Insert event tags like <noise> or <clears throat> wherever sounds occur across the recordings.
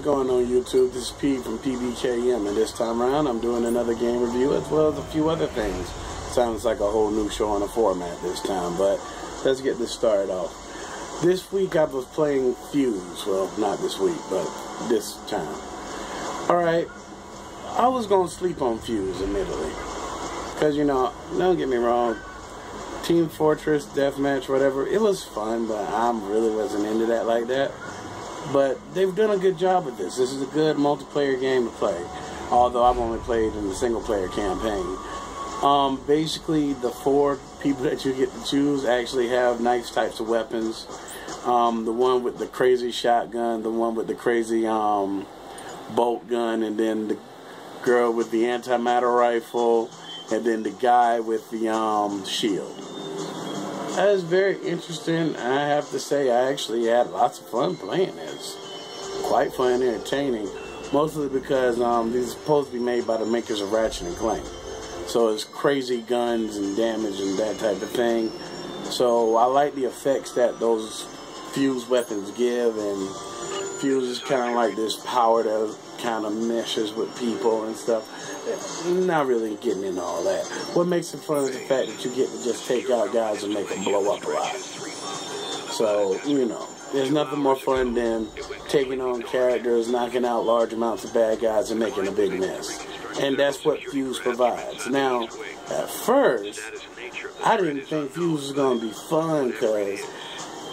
what's going on YouTube? This is P from PBKM, and this time around I'm doing another game review as well as a few other things. Sounds like a whole new show on a format this time, but let's get this started off. This week I was playing Fuse. Well, not this week, but this time. Alright, I was going to sleep on Fuse, admittedly. Because, you know, don't get me wrong, Team Fortress, Deathmatch, whatever, it was fun, but I really wasn't into that like that. But they've done a good job with this. This is a good multiplayer game to play, although I've only played in the single player campaign. Um, basically, the four people that you get to choose actually have nice types of weapons. Um, the one with the crazy shotgun, the one with the crazy um, bolt gun, and then the girl with the antimatter rifle, and then the guy with the um, shield. That is very interesting. I have to say, I actually had lots of fun playing this. Quite fun and entertaining. Mostly because um, these are supposed to be made by the makers of Ratchet and Clank. So it's crazy guns and damage and that type of thing. So I like the effects that those fuse weapons give and fuse is kind of like this power that kind of meshes with people and stuff. Not really getting into all that. What makes it fun is the fact that you get to just take out guys and make them blow up a lot. So, you know, there's nothing more fun than taking on characters, knocking out large amounts of bad guys, and making a big mess. And that's what Fuse provides. Now, at first, I didn't think Fuse was going to be fun because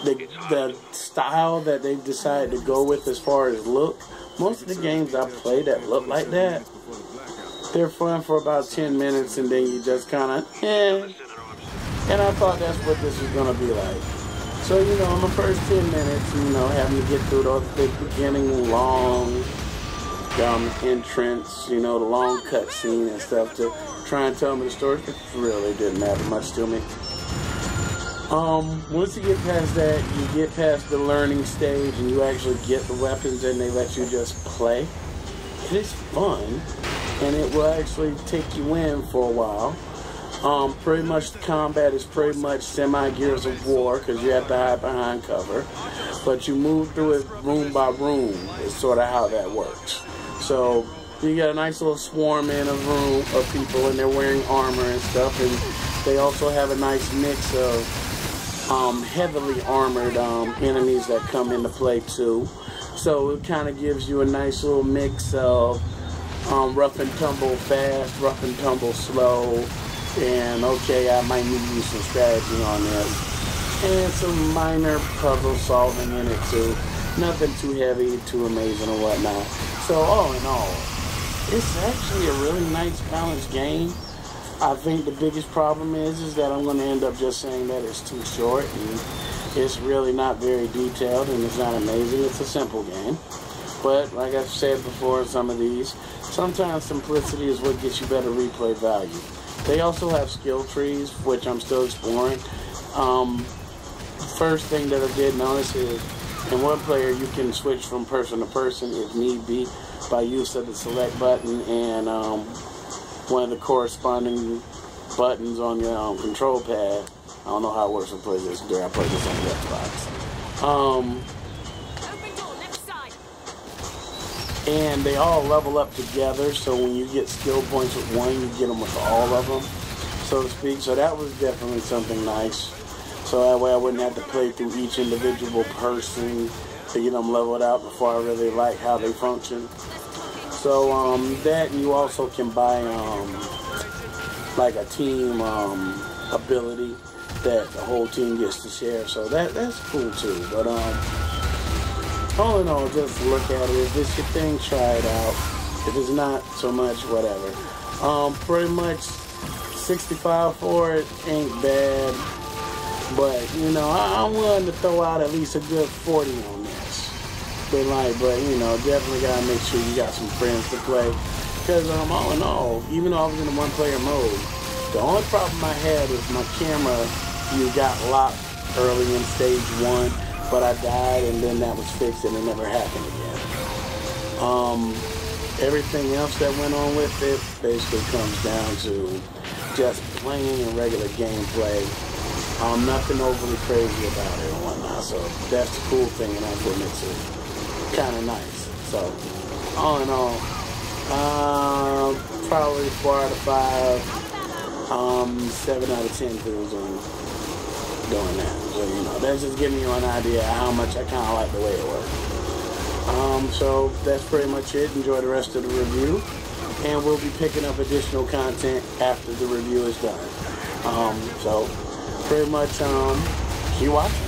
the, the style that they've decided to go with as far as look, most of the games I play that look like that, they're fun for about 10 minutes and then you just kind of, eh. And I thought that's what this was going to be like. So, you know, in the first 10 minutes, you know, having to get through the, the beginning long um, entrance, you know, the long cutscene and stuff to try and tell me the story, it really didn't matter much to me. Um, once you get past that, you get past the learning stage and you actually get the weapons and they let you just play. It is fun and it will actually take you in for a while. Um, pretty much the combat is pretty much semi Gears of War because you have to hide behind cover. But you move through it room by room is sort of how that works. So you got a nice little swarm in a room of people and they're wearing armor and stuff. And they also have a nice mix of um, heavily armored um, enemies that come into play too. So it kind of gives you a nice little mix of um, rough and tumble fast, rough and tumble slow, and okay, I might need to use some strategy on this. And some minor puzzle solving in it too. Nothing too heavy, too amazing or whatnot. So all in all, it's actually a really nice balanced game. I think the biggest problem is is that I'm going to end up just saying that it's too short and it's really not very detailed and it's not amazing. It's a simple game. But like I've said before some of these, sometimes simplicity is what gets you better replay value. They also have skill trees, which I'm still exploring. Um, first thing that I did notice is in one player you can switch from person to person if need be by use of the select button and um, one of the corresponding buttons on your um, control pad. I don't know how it works with PlayStation I played this on the Xbox. And they all level up together. So when you get skill points with one, you get them with all of them, so to speak. So that was definitely something nice. So that way I wouldn't have to play through each individual person to get them leveled out before I really like how they function. So um, that you also can buy um, like a team um, ability that the whole team gets to share. So that that's cool too. But um, all in all, just look at it. If it's your thing, try it out. If it's not so much, whatever. Um, pretty much 65 for it ain't bad. But, you know, I, am willing to throw out at least a good 40 on this. But, like, but, you know, definitely got to make sure you got some friends to play. Because, um, all in all, even though I was in the one-player mode, the only problem I had is my camera, you got locked early in stage one but I died and then that was fixed and it never happened again. Um, everything else that went on with it basically comes down to just playing and regular gameplay. Um, nothing overly crazy about it and whatnot, so that's the cool thing and that's what makes it kind of nice. So, all in all, um, probably four out of five, um, seven out of ten feels on doing that. So, you know, that's just giving you an idea how much I kind of like the way it works. Um, so that's pretty much it. Enjoy the rest of the review. And we'll be picking up additional content after the review is done. Um, so pretty much um, keep watching.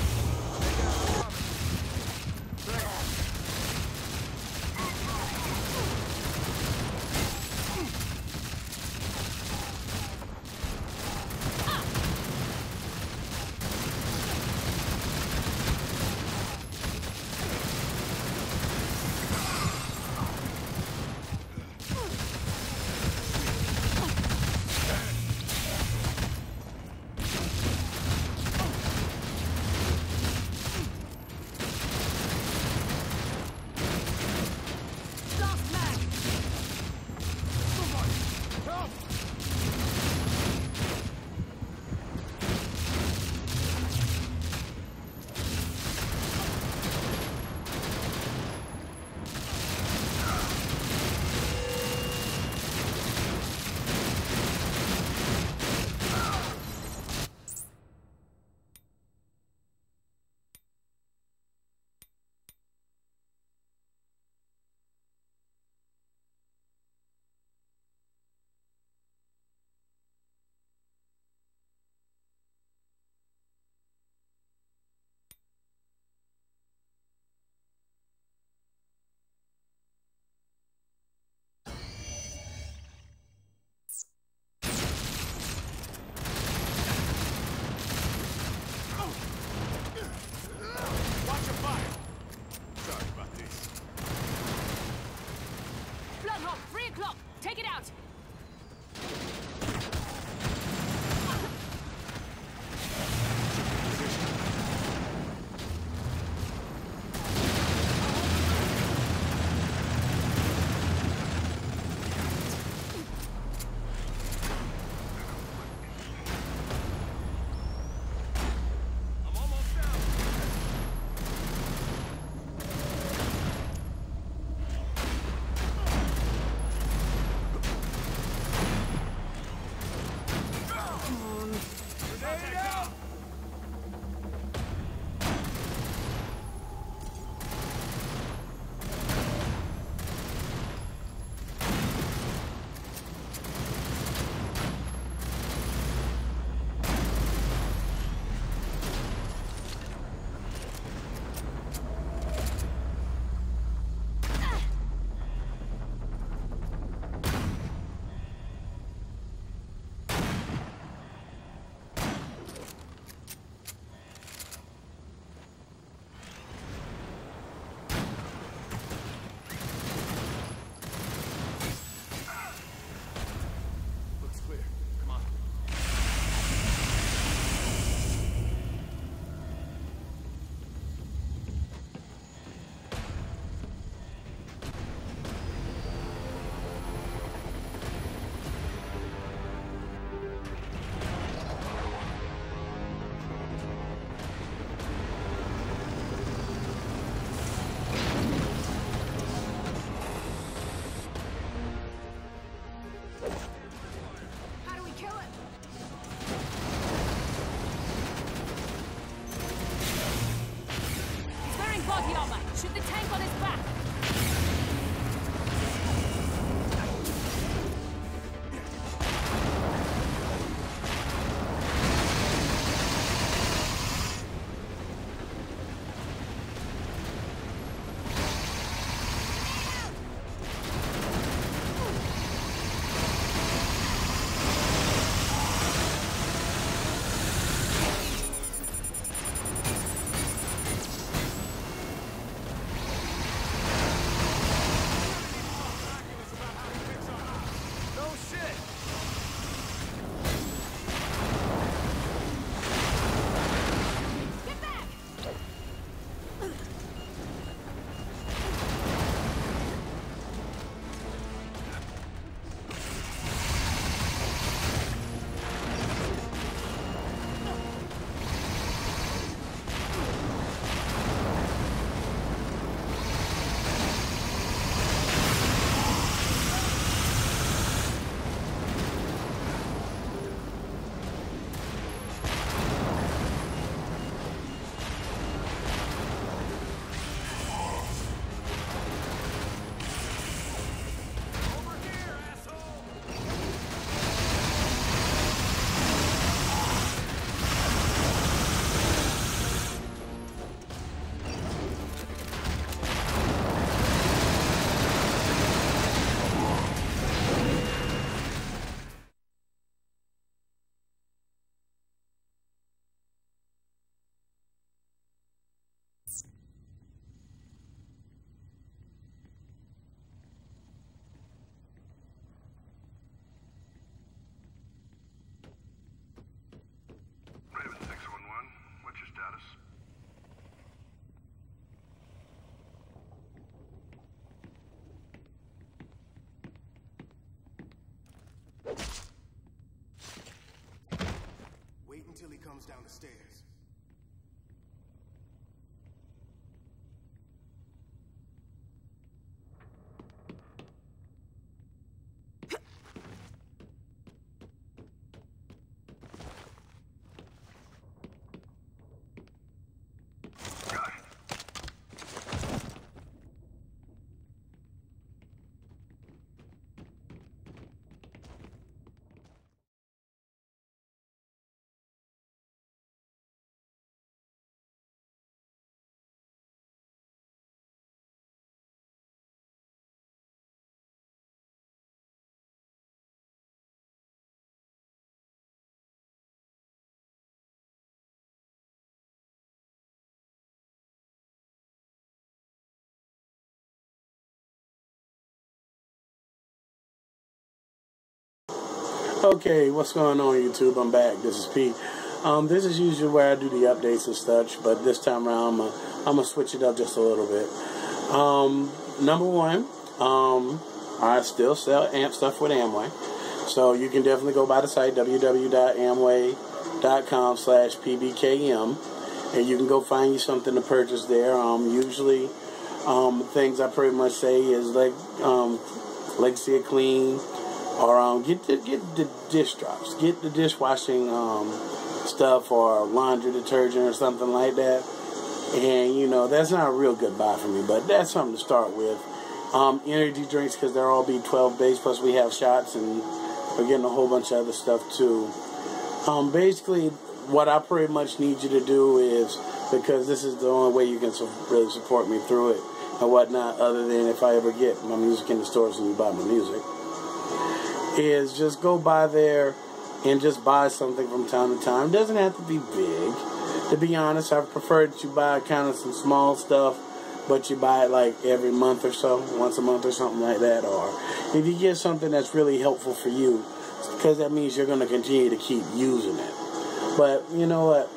He comes down the stairs. Okay, what's going on YouTube? I'm back. This is Pete. Um, this is usually where I do the updates and such, but this time around I'm going to switch it up just a little bit. Um, number one, um, I still sell AMP stuff with Amway. So you can definitely go by the site www.amway.com slash pbkm and you can go find you something to purchase there. Um, usually um, things I pretty much say is like um, Legacy of Clean, or um, get the get the dish drops, get the dishwashing um, stuff or laundry detergent or something like that. And you know that's not a real good buy for me, but that's something to start with. Um, energy drinks because they're all B12 based. Plus we have shots and we're getting a whole bunch of other stuff too. Um, basically, what I pretty much need you to do is because this is the only way you can su- really support me through it and whatnot. Other than if I ever get my music in the stores and you buy my music is just go by there and just buy something from time to time. It doesn't have to be big. To be honest, I prefer that you buy kind of some small stuff, but you buy it like every month or so, once a month or something like that. Or if you get something that's really helpful for you, because that means you're going to continue to keep using it. But you know what?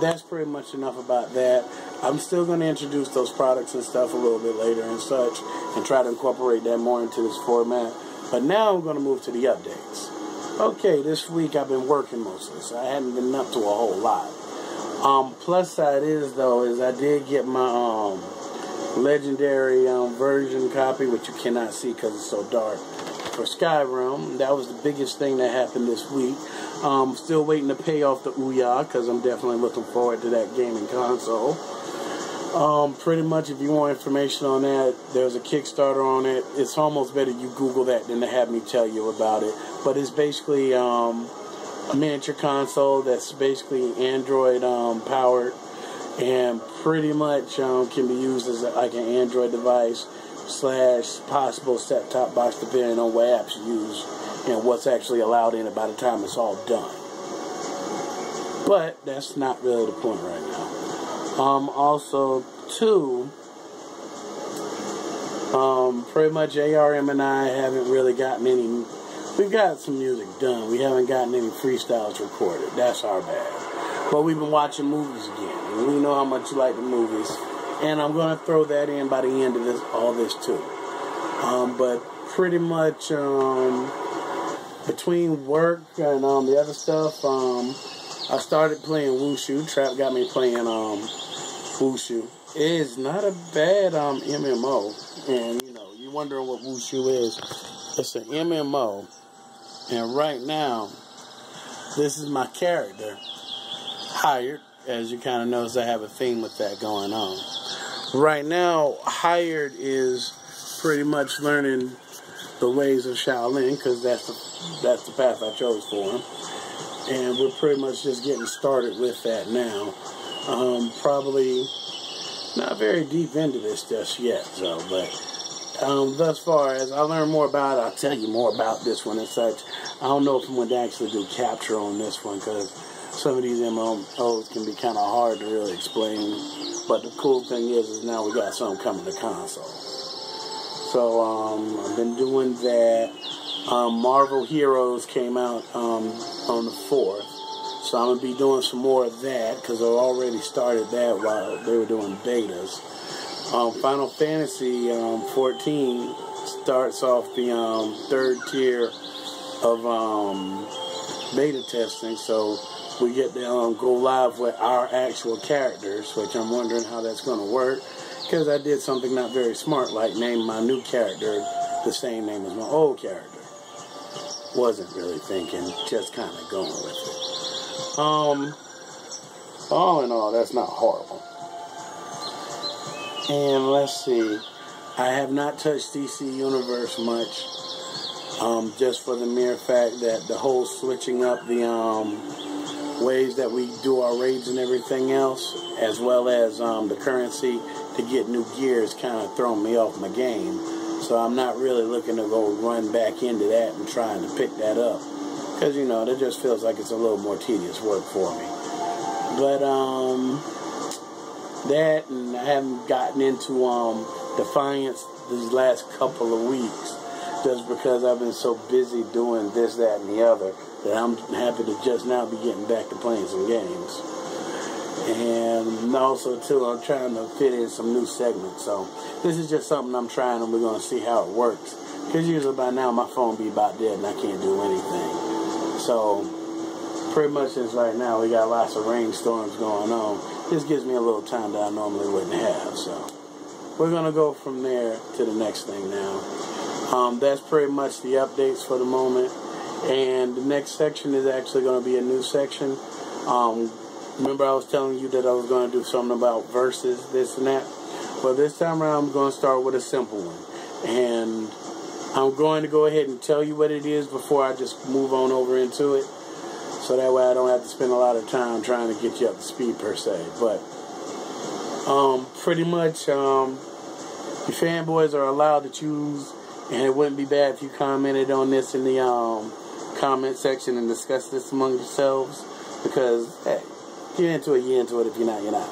That's pretty much enough about that. I'm still going to introduce those products and stuff a little bit later and such, and try to incorporate that more into this format. But now I'm going to move to the updates. Okay, this week I've been working mostly, so I hadn't been up to a whole lot. Um, plus side is though is I did get my um, legendary um, version copy, which you cannot see because it's so dark, for Skyrim. That was the biggest thing that happened this week. Um, still waiting to pay off the Ouya because I'm definitely looking forward to that gaming console. Um, pretty much, if you want information on that, there's a Kickstarter on it. It's almost better you Google that than to have me tell you about it. But it's basically um, a miniature console that's basically Android um, powered and pretty much um, can be used as a, like an Android device slash possible set-top box depending on what apps you use and what's actually allowed in it by the time it's all done. But that's not really the point right now. Um, also, two, um, pretty much ARM and I haven't really gotten any. We've got some music done. We haven't gotten any freestyles recorded. That's our bad. But we've been watching movies again. And we know how much you like the movies. And I'm going to throw that in by the end of this, all this too. Um, but pretty much um, between work and um, the other stuff, um, I started playing Wushu. Trap got me playing um, Wushu. It is not a bad um, MMO. And, you know, you're wondering what Wushu is. It's an MMO. And right now, this is my character. Hired. As you kind of notice, I have a theme with that going on. Right now, Hired is pretty much learning the ways of Shaolin because that's the, that's the path I chose for him and we're pretty much just getting started with that now. Um, probably not very deep into this just yet, so but um, thus far as I learn more about it, I'll tell you more about this one and such. I don't know if I'm going to actually do capture on this one because some of these MMOs can be kind of hard to really explain. But the cool thing is, is now we got something coming to console. So um, I've been doing that. Um, Marvel Heroes came out um, on the 4th. So I'm going to be doing some more of that because I already started that while they were doing betas. Um, Final Fantasy um, 14 starts off the um, third tier of um, beta testing. So we get to um, go live with our actual characters, which I'm wondering how that's going to work. Because I did something not very smart, like name my new character the same name as my old character. Wasn't really thinking, just kind of going with it. Um, all in all, that's not horrible. And let's see, I have not touched DC Universe much. Um, just for the mere fact that the whole switching up the um, ways that we do our raids and everything else, as well as um, the currency to get new gears, kind of thrown me off my game. So I'm not really looking to go run back into that and trying to pick that up. Because, you know, that just feels like it's a little more tedious work for me. But, um, that and I haven't gotten into, um, Defiance these last couple of weeks just because I've been so busy doing this, that, and the other that I'm happy to just now be getting back to playing some games. And also, too, I'm trying to fit in some new segments. So this is just something I'm trying, and we're going to see how it works. Because usually by now my phone be about dead and I can't do anything. So pretty much since right now we got lots of rainstorms going on, this gives me a little time that I normally wouldn't have. So we're going to go from there to the next thing now. Um, that's pretty much the updates for the moment. And the next section is actually going to be a new section. Um, remember I was telling you that I was going to do something about verses, this and that? Well, this time around I'm going to start with a simple one. And I'm going to go ahead and tell you what it is before I just move on over into it. So that way I don't have to spend a lot of time trying to get you up to speed per se. But um, pretty much um, your fanboys are allowed to choose and it wouldn't be bad if you commented on this in the um, comment section and discuss this among yourselves. Because, hey, get into it, you're into it. If you're not, you're not.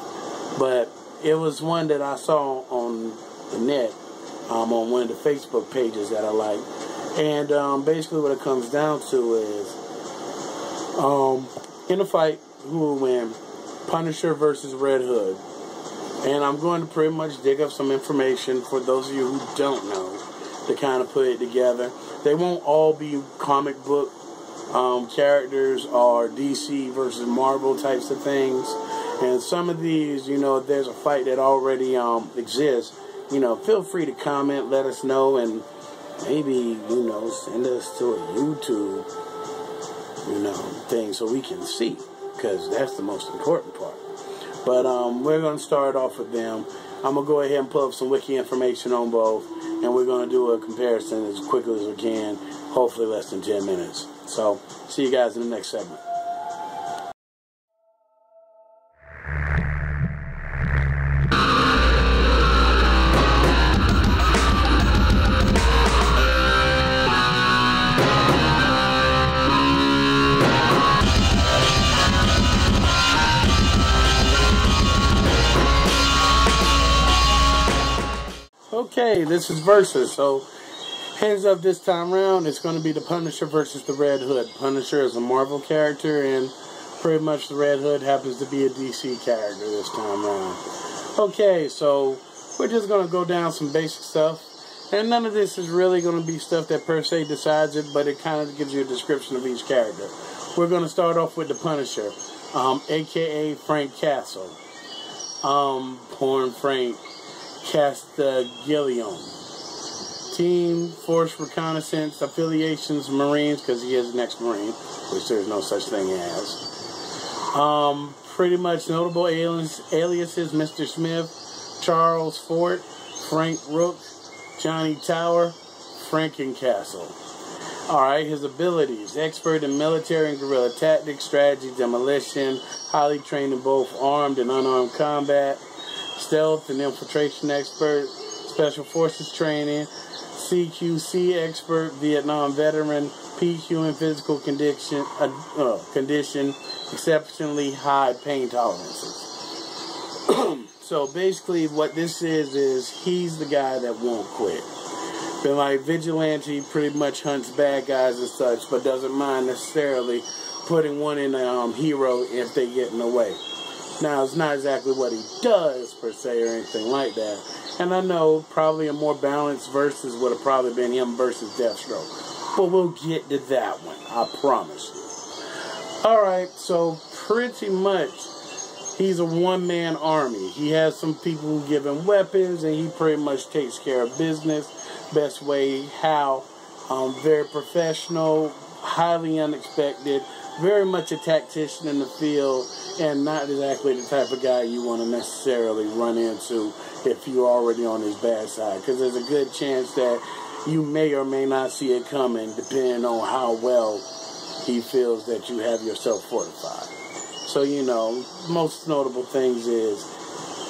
But it was one that I saw on the net, um, on one of the Facebook pages that I like. And um, basically, what it comes down to is um, in a fight, who will win? Punisher versus Red Hood. And I'm going to pretty much dig up some information for those of you who don't know to kind of put it together. They won't all be comic book um, characters are DC versus Marvel types of things. And some of these, you know, there's a fight that already um, exists. You know, feel free to comment, let us know, and maybe, you know, send us to a YouTube, you know, thing so we can see. Because that's the most important part. But um, we're going to start off with them. I'm going to go ahead and pull up some wiki information on both and we're going to do a comparison as quickly as we can, hopefully less than 10 minutes. So, see you guys in the next segment. Okay, this is Versus. So, hands up this time around, it's going to be the Punisher versus the Red Hood. Punisher is a Marvel character, and pretty much the Red Hood happens to be a DC character this time around. Okay, so we're just going to go down some basic stuff. And none of this is really going to be stuff that per se decides it, but it kind of gives you a description of each character. We're going to start off with the Punisher, um, aka Frank Castle. Um, born Frank Castiglione. Team Force Reconnaissance Affiliations Marines, because he is an ex-Marine, which there's no such thing as. Um, pretty much notable alias, aliases Mr. Smith, Charles Fort, Frank Rook, Johnny Tower, Frankencastle. Alright, his abilities. Expert in military and guerrilla tactics, strategy, demolition, highly trained in both armed and unarmed combat, stealth and infiltration expert, special forces training, CQC expert, Vietnam veteran, PQ in physical condition, uh, uh, condition, exceptionally high pain tolerances. <clears throat> so basically, what this is is he's the guy that won't quit. Been like vigilante, pretty much hunts bad guys and such, but doesn't mind necessarily putting one in a um, hero if they get in the way. Now, it's not exactly what he does, per se, or anything like that. And I know probably a more balanced versus would have probably been him versus Deathstroke. But we'll get to that one, I promise you. Alright, so pretty much he's a one man army. He has some people who give him weapons, and he pretty much takes care of business. Best way how, um, very professional, highly unexpected, very much a tactician in the field, and not exactly the type of guy you want to necessarily run into if you're already on his bad side, because there's a good chance that you may or may not see it coming, depending on how well he feels that you have yourself fortified. So, you know, most notable things is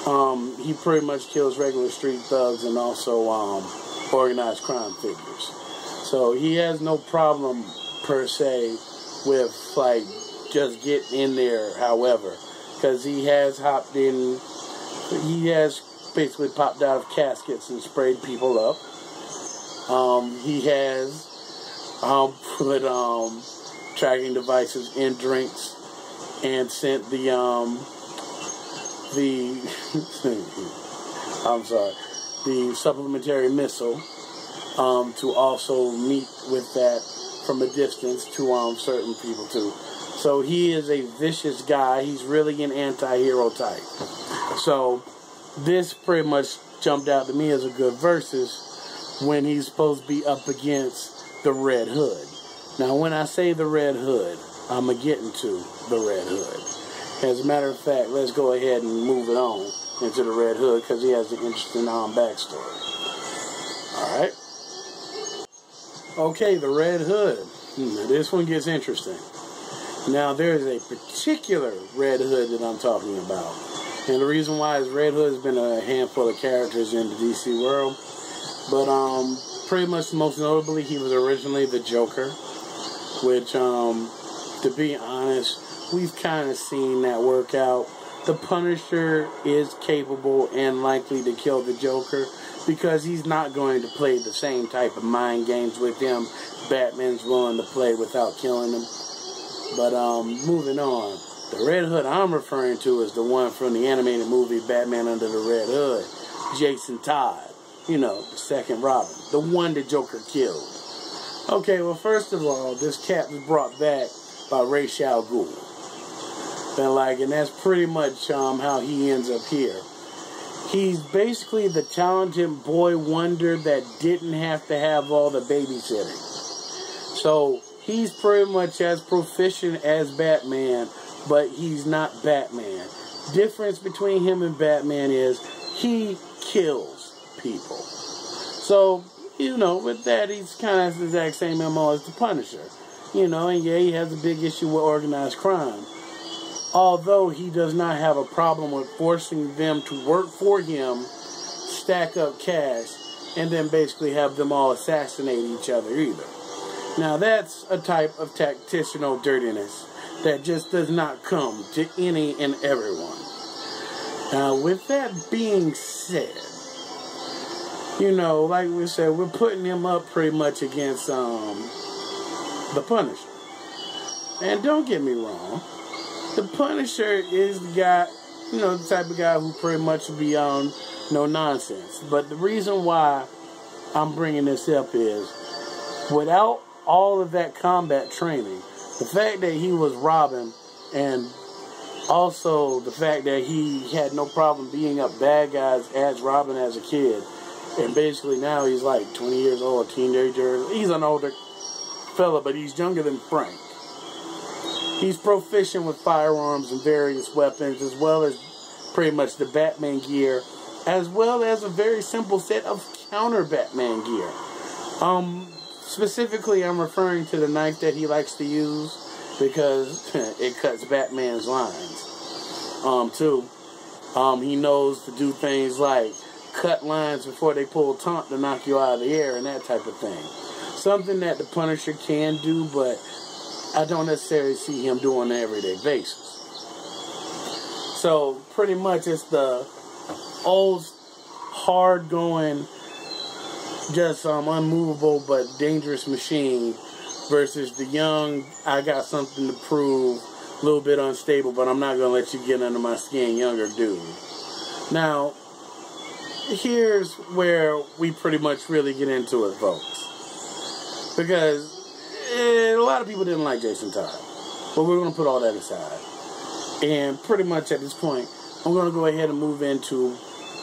um, he pretty much kills regular street thugs and also um, organized crime figures. So he has no problem per se with like just getting in there, however, because he has hopped in, he has basically popped out of caskets and sprayed people up. Um, he has um, <laughs> put um, tracking devices in drinks and sent the um, the <laughs> I'm sorry the supplementary missile um, to also meet with that from a distance to um, certain people too. So he is a vicious guy. He's really an anti-hero type. So this pretty much jumped out to me as a good versus when he's supposed to be up against the Red Hood. Now, when I say the Red Hood, I'm going to get into the Red Hood. As a matter of fact, let's go ahead and move it on into the Red Hood because he has an interesting um, backstory. Alright? Okay, the Red Hood. Hmm, this one gets interesting. Now, there's a particular Red Hood that I'm talking about. And the reason why is Red Hood has been a handful of characters in the DC world. But um, pretty much most notably, he was originally the Joker which, um, to be honest, we've kind of seen that work out. The Punisher is capable and likely to kill the Joker because he's not going to play the same type of mind games with him Batman's willing to play without killing him. But um, moving on, the Red Hood I'm referring to is the one from the animated movie Batman Under the Red Hood, Jason Todd. You know, the second Robin, the one the Joker killed. Okay, well, first of all, this cat was brought back by Ra's al Ghul. And like, and that's pretty much um, how he ends up here. He's basically the talented boy wonder that didn't have to have all the babysitting. So he's pretty much as proficient as Batman, but he's not Batman. Difference between him and Batman is he kills people. So you know, with that, he's kind of the exact same MO as the Punisher. You know, and yeah, he has a big issue with organized crime. Although he does not have a problem with forcing them to work for him, stack up cash, and then basically have them all assassinate each other either. Now, that's a type of tactical dirtiness that just does not come to any and everyone. Now, with that being said, you know, like we said, we're putting him up pretty much against um, the Punisher. And don't get me wrong, the Punisher is the guy, you know, the type of guy who pretty much will be on no nonsense. But the reason why I'm bringing this up is without all of that combat training, the fact that he was Robin and also the fact that he had no problem being up bad guys as Robin as a kid and basically now he's like 20 years old, a teenager. He's an older fella, but he's younger than Frank. He's proficient with firearms and various weapons, as well as pretty much the Batman gear, as well as a very simple set of counter Batman gear. Um, specifically, I'm referring to the knife that he likes to use because <laughs> it cuts Batman's lines. Um, too. Um, he knows to do things like cut lines before they pull taunt to knock you out of the air and that type of thing. Something that the Punisher can do, but I don't necessarily see him doing an everyday basis. So pretty much it's the old, hard going, just um, unmovable but dangerous machine versus the young, I got something to prove, a little bit unstable, but I'm not to let you get under my skin, younger dude. Now, here's where we pretty much really get into it, folks. Because eh, a lot of people didn't like Jason Todd. But we're going to put all that aside. And pretty much at this point, I'm going to go ahead and move into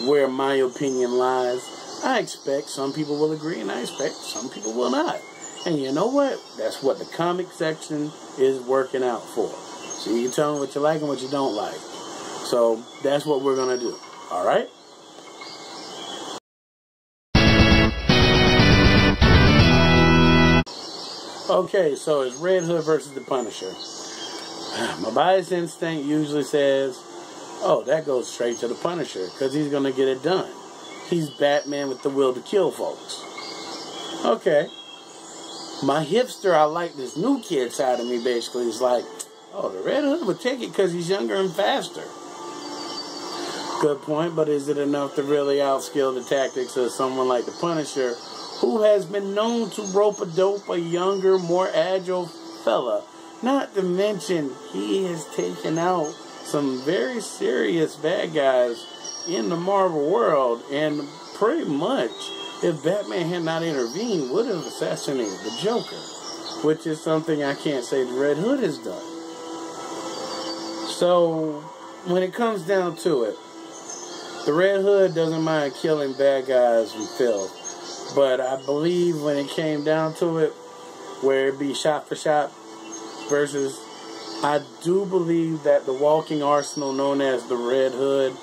where my opinion lies. I expect some people will agree, and I expect some people will not. And you know what? That's what the comic section is working out for. So you can tell me what you like and what you don't like. So that's what we're going to do. All right? Okay, so it's Red Hood versus the Punisher. <sighs> My bias instinct usually says, oh, that goes straight to the Punisher because he's going to get it done. He's Batman with the will to kill folks. Okay. My hipster, I like this new kid side of me basically is like, oh, the Red Hood would take it because he's younger and faster. Good point, but is it enough to really outskill the tactics of someone like the Punisher who has been known to rope a dope a younger, more agile fella. Not to mention, he has taken out some very serious bad guys in the Marvel world, and pretty much, if Batman had not intervened, would have assassinated the Joker, which is something I can't say the Red Hood has done. So, when it comes down to it, the Red Hood doesn't mind killing bad guys from filth but I believe when it came down to it, where it be shot for shot versus, I do believe that the walking arsenal known as the Red Hood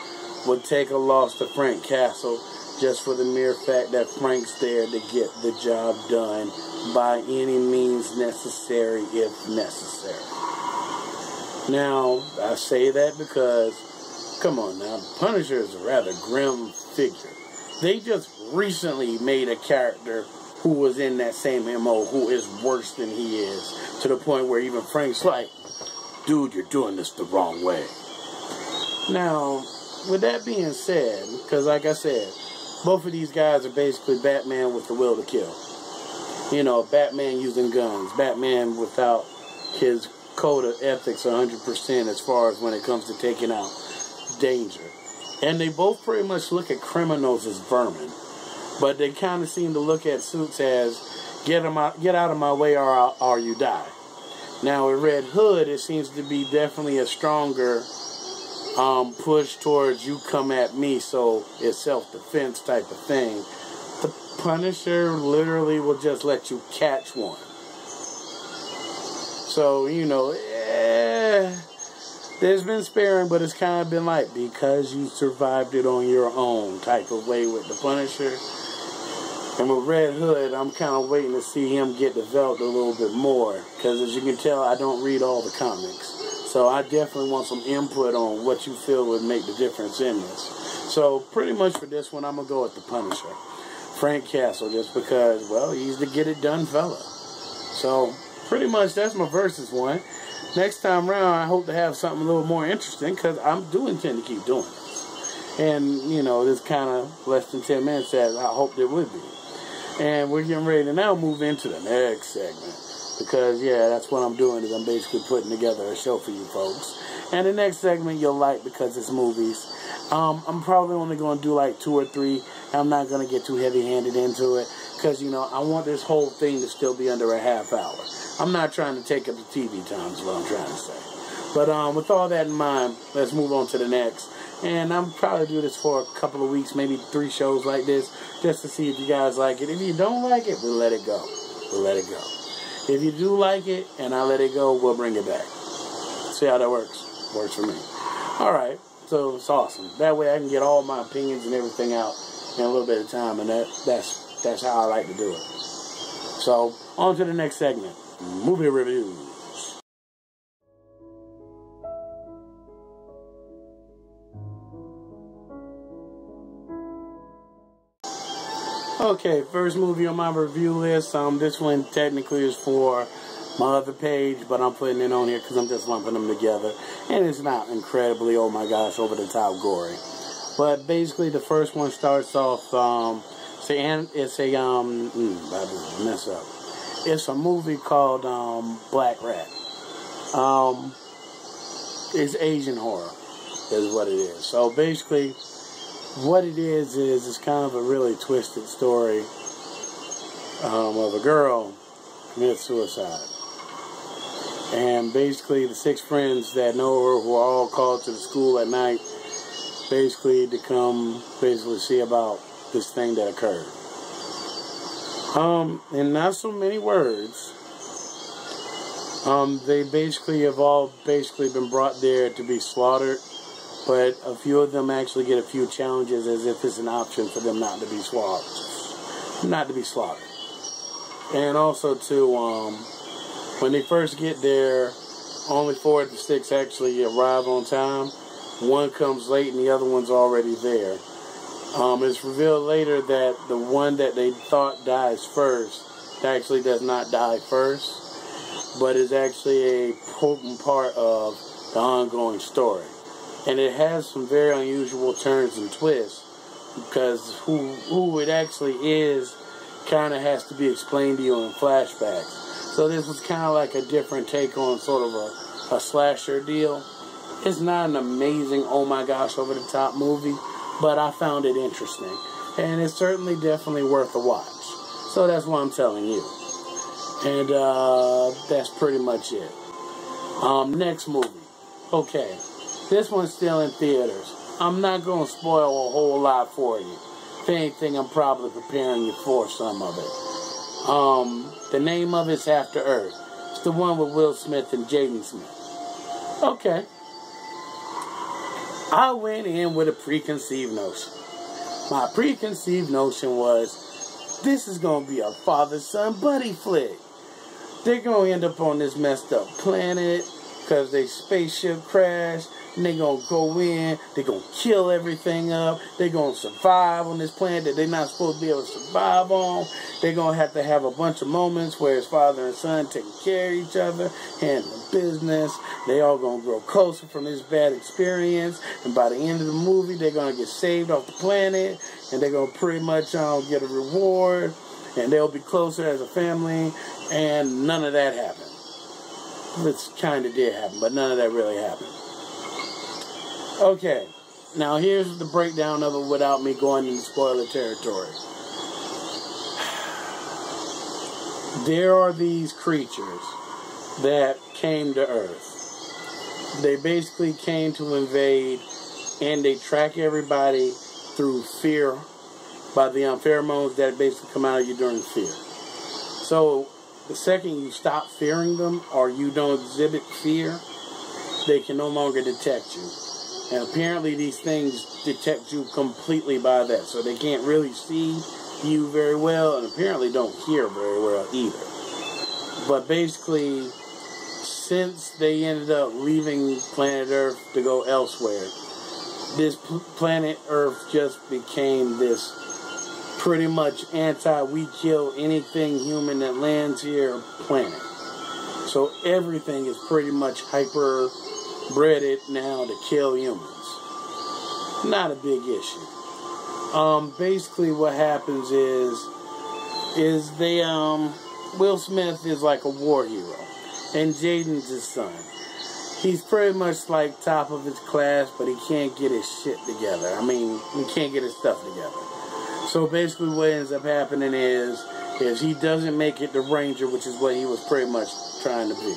would take a loss to Frank Castle just for the mere fact that Frank's there to get the job done by any means necessary if necessary. Now, I say that because, come on now, Punisher is a rather grim figure. They just recently made a character who was in that same MO who is worse than he is to the point where even Frank's like, dude, you're doing this the wrong way. Now, with that being said, because like I said, both of these guys are basically Batman with the will to kill. You know, Batman using guns, Batman without his code of ethics 100% as far as when it comes to taking out danger. And they both pretty much look at criminals as vermin. But they kind of seem to look at suits as get, them out, get out of my way or, or you die. Now with Red Hood, it seems to be definitely a stronger um, push towards you come at me, so it's self-defense type of thing. The Punisher literally will just let you catch one. So, you know, eh, there's been sparing, but it's kind of been like because you survived it on your own type of way with the Punisher. And with Red Hood, I'm kind of waiting to see him get developed a little bit more. Because as you can tell, I don't read all the comics. So I definitely want some input on what you feel would make the difference in this. So pretty much for this one, I'm going to go with the Punisher. Frank Castle, just because, well, he's the get it done fella. So pretty much that's my versus one. Next time around, I hope to have something a little more interesting because I do intend to keep doing. And, you know, this kind of less than 10 minutes as I hoped it would be. And we're getting ready to now move into the next segment. Because, yeah, that's what I'm doing is I'm basically putting together a show for you folks. And the next segment you'll like because it's movies. Um, I'm probably only going to do like two or three. I'm not going to get too heavy-handed into it. Because, you know, I want this whole thing to still be under a half hour. I'm not trying to take up the TV time is what I'm trying to say. But um, with all that in mind, let's move on to the next. And I'm probably do this for a couple of weeks, maybe three shows like this, just to see if you guys like it. If you don't like it, we'll let it go. We'll let it go. If you do like it and I let it go, we'll bring it back. See how that works? Works for me. All right. So it's awesome. That way I can get all my opinions and everything out in a little bit of time, and that that's that's how I like to do it. So on to the next segment, movie reviews. Okay, first movie on my review list. Um, this one technically is for my other page, but I'm putting it on here because I'm just lumping them together. And it's not incredibly, oh my gosh, over the top gory. But basically, the first one starts off. Um, it's a, it's a um, mm, mess up. It's a movie called um, Black Rat. Um, it's Asian horror, is what it is. So basically what it is is it's kind of a really twisted story um, of a girl commits suicide. And basically, the six friends that know her, who are all called to the school at night, basically to come basically see about this thing that occurred. Um, in not so many words, um, they basically have all basically been brought there to be slaughtered, but a few of them actually get a few challenges as if it's an option for them not to be slaughtered, not to be slaughtered. And also to um, when they first get there, only four of the six actually arrive on time. One comes late and the other one's already there. Um, it's revealed later that the one that they thought dies first actually does not die first, but is actually a potent part of the ongoing story. And it has some very unusual turns and twists because who who it actually is kind of has to be explained to you in flashbacks. So this was kind of like a different take on sort of a, a slasher deal. It's not an amazing, oh my gosh, over the top movie, but I found it interesting. And it's certainly definitely worth a watch. So that's what I'm telling you. And uh, that's pretty much it. Um, next movie. Okay. This one's still in theaters. I'm not going to spoil a whole lot for you. If anything, I'm probably preparing you for some of it. Um, the name of it's After Earth. It's the one with Will Smith and Jaden Smith. Okay. I went in with a preconceived notion. My preconceived notion was this is going to be a father son buddy flick. They're going to end up on this messed up planet because their spaceship crashed and they gonna go in, they gonna kill everything up, they gonna survive on this planet that they're not supposed to be able to survive on. They're gonna have to have a bunch of moments where his father and son taking care of each other, handling business. They all gonna grow closer from this bad experience, and by the end of the movie, they're gonna get saved off the planet, and they're gonna pretty much um, get a reward, and they'll be closer as a family, and none of that happened. This kind of did happen, but none of that really happened. Okay, now here's the breakdown of it without me going into spoiler territory. There are these creatures that came to Earth. They basically came to invade and they track everybody through fear by the um, pheromones that basically come out of you during fear. So the second you stop fearing them or you don't exhibit fear, they can no longer detect you. And apparently these things detect you completely by that. So they can't really see you very well and apparently don't hear very well either. But basically, since they ended up leaving planet Earth to go elsewhere, this planet Earth just became this pretty much anti we kill anything human that lands here planet. So everything is pretty much hyper bred it now to kill humans. Not a big issue. Um, basically, what happens is, is they um, Will Smith is like a war hero, and Jaden's his son. He's pretty much like top of his class, but he can't get his shit together. I mean, he can't get his stuff together. So basically, what ends up happening is, is he doesn't make it the Ranger, which is what he was pretty much trying to be.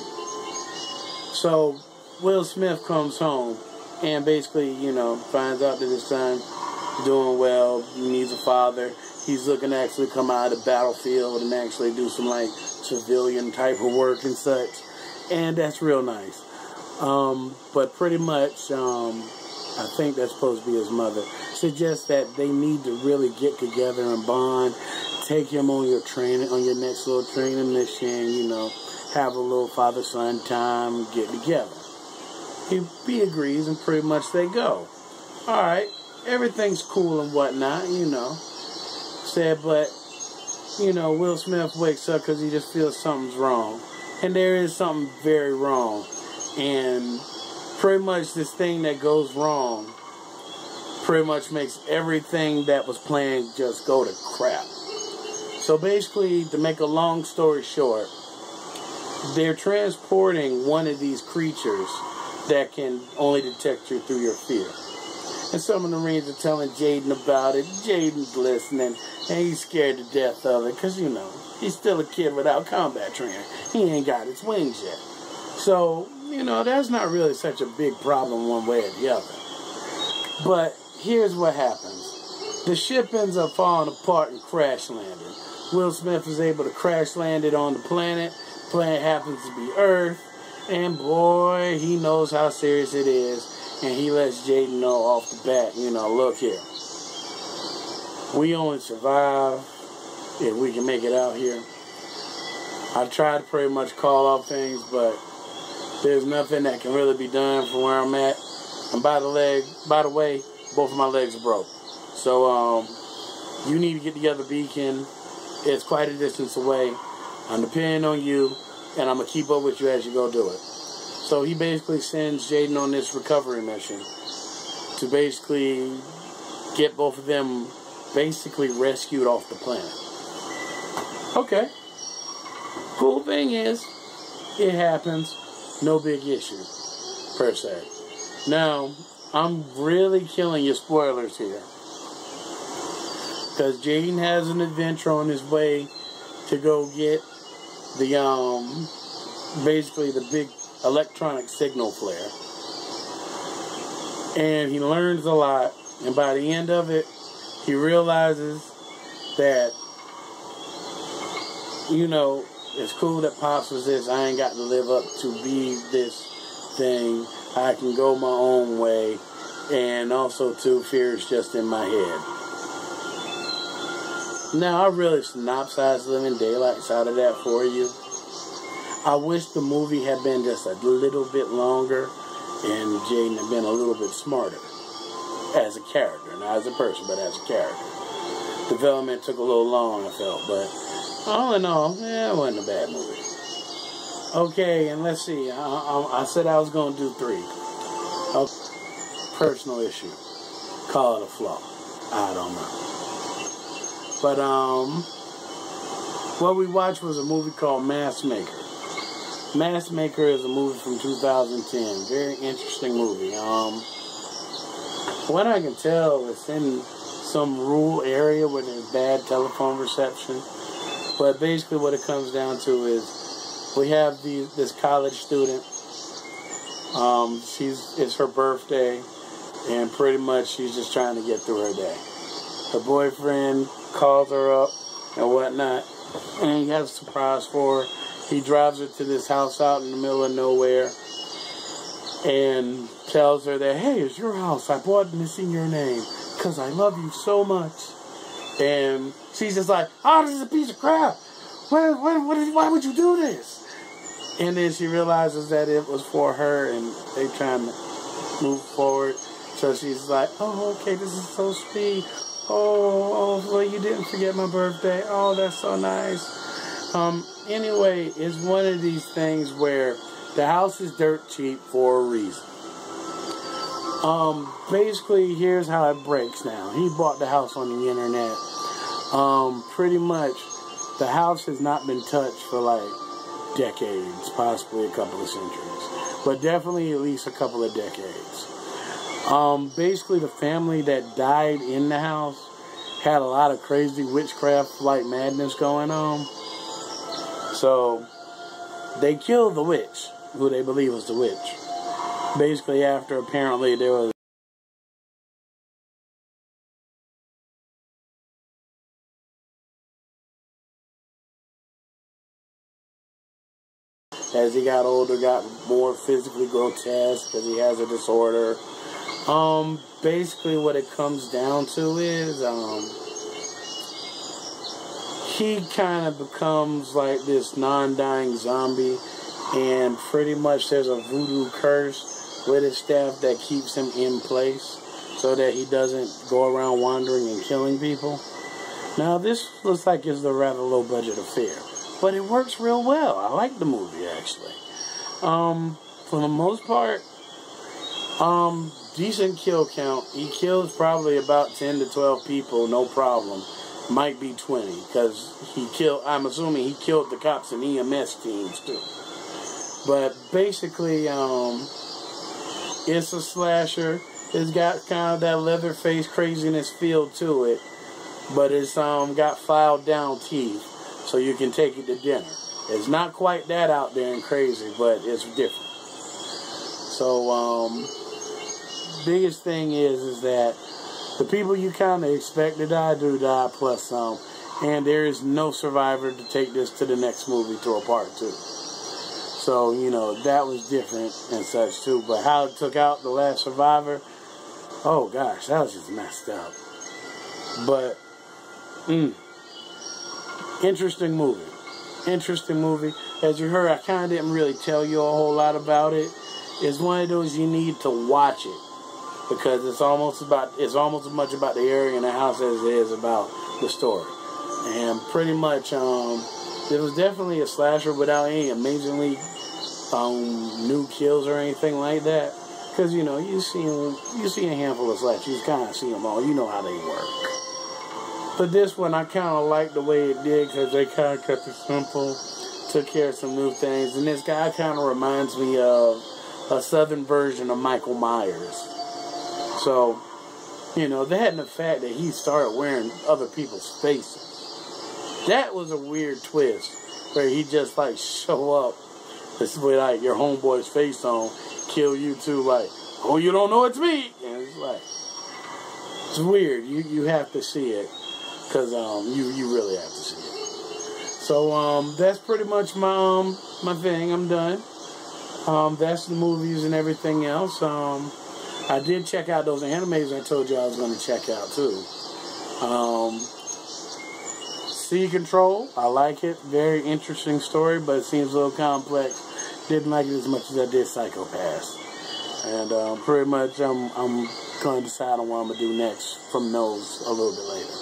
So Will Smith comes home and basically, you know, finds out that his son doing well, he needs a father. He's looking to actually come out of the battlefield and actually do some like civilian type of work and such. And that's real nice. Um, but pretty much, um, I think that's supposed to be his mother, suggests that they need to really get together and bond. Take him on your training, on your next little training mission, you know, have a little father son time, get together. He, he agrees, and pretty much they go. All right, everything's cool and whatnot, you know. Said, but you know, Will Smith wakes up because he just feels something's wrong, and there is something very wrong, and pretty much this thing that goes wrong pretty much makes everything that was planned just go to crap. So basically, to make a long story short, they're transporting one of these creatures that can only detect you through your fear. And some of the Marines are telling Jaden about it. Jaden's listening, and he's scared to death of it because, you know, he's still a kid without combat training. He ain't got his wings yet. So, you know, that's not really such a big problem one way or the other. But here's what happens. The ship ends up falling apart and crash landing. Will Smith is able to crash land it on the planet. Planet happens to be Earth. And boy, he knows how serious it is. And he lets Jaden know off the bat, you know, look here. We only survive if we can make it out here. I tried to pretty much call off things, but there's nothing that can really be done from where I'm at. And by the leg, by the way, both of my legs are broke. So um, you need to get together, Beacon. It's quite a distance away. I'm depending on you, and I'm gonna keep up with you as you go do it. So he basically sends Jaden on this recovery mission to basically get both of them basically rescued off the planet. Okay. Cool thing is, it happens. No big issue, per se. Now, I'm really killing your spoilers here. Because Jaden has an adventure on his way to go get the, um, basically the big electronic signal flare. And he learns a lot. And by the end of it, he realizes that, you know, it's cool that Pops was this. I ain't got to live up to be this thing. I can go my own way. And also, too, fear is just in my head. Now, I really synopsized Living Daylights out of that for you. I wish the movie had been just a little bit longer and Jaden had been a little bit smarter as a character, not as a person, but as a character. Development took a little long, I felt, but all in all, yeah, it wasn't a bad movie. Okay, and let's see. I, I, I said I was going to do three. Personal issue. Call it a flaw. I don't know. But um, what we watched was a movie called Mask Maker. Mask Maker is a movie from 2010. Very interesting movie. Um, what I can tell, it's in some rural area where there's bad telephone reception. But basically, what it comes down to is we have this college student. Um, she's it's her birthday, and pretty much she's just trying to get through her day. Her boyfriend calls her up and whatnot, and he has a surprise for her. He drives her to this house out in the middle of nowhere and tells her that, hey, it's your house. I bought this in your name because I love you so much. And she's just like, oh, this is a piece of crap. Why, why, why would you do this? And then she realizes that it was for her and they're trying to move forward. So she's like, oh, okay, this is so sweet. Oh, oh, well, you didn't forget my birthday. Oh, that's so nice. Um, anyway, it's one of these things where the house is dirt cheap for a reason. Um, basically, here's how it breaks now. He bought the house on the internet. Um, pretty much, the house has not been touched for like decades, possibly a couple of centuries, but definitely at least a couple of decades. Um, basically, the family that died in the house had a lot of crazy witchcraft like madness going on. So they killed the witch, who they believe was the witch. Basically, after apparently there was. As he got older, got more physically grotesque because he has a disorder. Um, basically, what it comes down to is, um, he kind of becomes like this non-dying zombie and pretty much there's a voodoo curse with his staff that keeps him in place so that he doesn't go around wandering and killing people. Now this looks like it's a rather low budget affair, but it works real well. I like the movie actually. Um, for the most part, um, decent kill count. He kills probably about 10 to 12 people, no problem might be 20 because he killed, I'm assuming he killed the cops and EMS teams too. But basically, um, it's a slasher. It's got kind of that Leatherface craziness feel to it, but it's um got filed down teeth, so you can take it to dinner. It's not quite that out there and crazy, but it's different. So, um, biggest thing is is that the people you kind of expect to die do die plus some, and there is no survivor to take this to the next movie to a part two. So you know that was different and such too. But how it took out the last survivor, oh gosh, that was just messed up. But, mm, interesting movie. Interesting movie. As you heard, I kind of didn't really tell you a whole lot about it. It's one of those you need to watch it because it's almost about it's almost as much about the area and the house as it is about the story. And pretty much, um, it was definitely a slasher without any amazingly um, new kills or anything like that. Because you know you see you see a handful of slashers, you kind of see them all. You know how they work. But this one, I kind of like the way it did because they kind of kept it simple, took care of some new things, and this guy kind of reminds me of a southern version of Michael Myers. So, you know, that and the fact that he started wearing other people's faces. That was a weird twist where he just like <laughs> show up this with like your homeboy's face on, kill you too, like, oh you don't know it's me and it's like it's weird. You you have to see it. Cause um you you really have to see it. So um that's pretty much my um my thing. I'm done. Um, that's the movies and everything else. Um, I did check out those animes I told you I was going to check out too. Um, C Control, I like it. Very interesting story, but it seems a little complex. Didn't like it as much as I did Psycho-Pass. And um, pretty much I'm, I'm going to decide on what I'm going to do next from those a little bit later.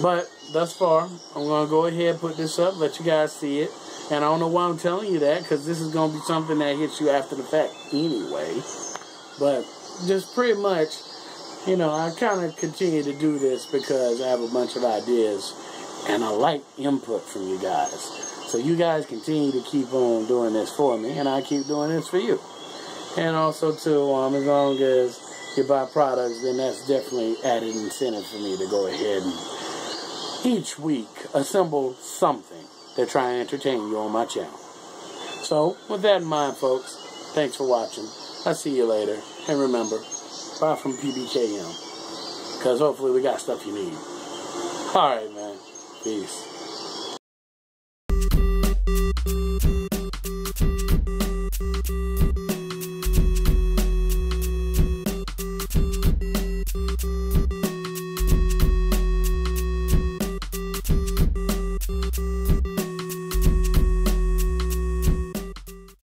But thus far, I'm going to go ahead and put this up, let you guys see it. And I don't know why I'm telling you that, because this is going to be something that hits you after the fact anyway. But just pretty much, you know, I kind of continue to do this because I have a bunch of ideas, and I like input from you guys. So you guys continue to keep on doing this for me, and I keep doing this for you. And also, too, um, as long as you buy products, then that's definitely added incentive for me to go ahead and each week assemble something to try and entertain you on my channel. So, with that in mind, folks, thanks for watching. I'll see you later. And remember, buy from PBKM. Because hopefully we got stuff you need. Alright, man. Peace.